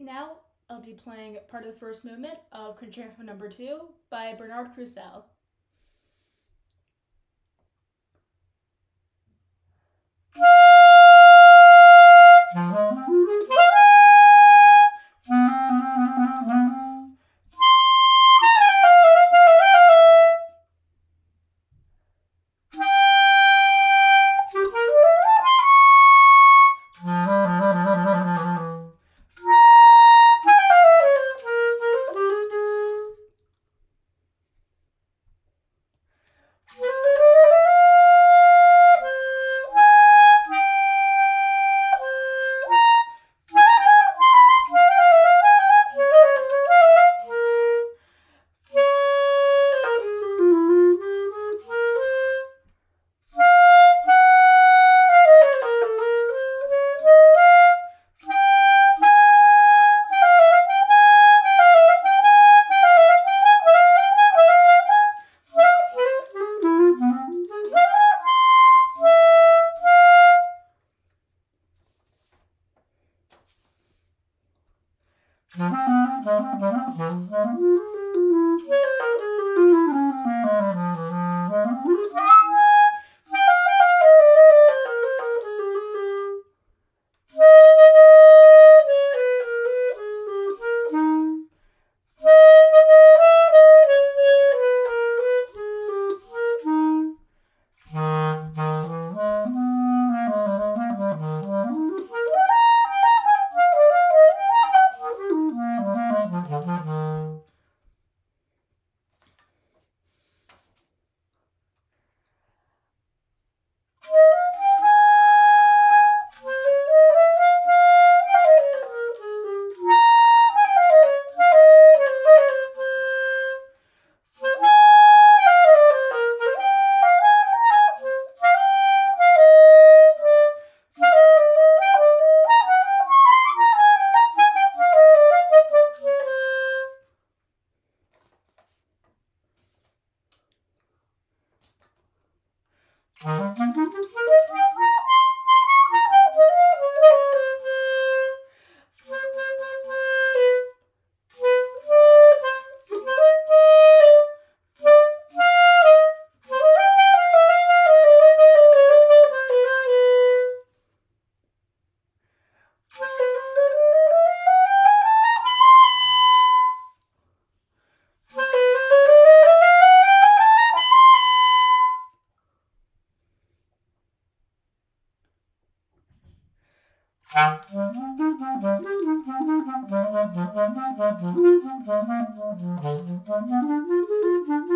Now I'll be playing part of the first movement of Concerto Number no. 2 by Bernhard Crusell. mm-hmm. Thank you.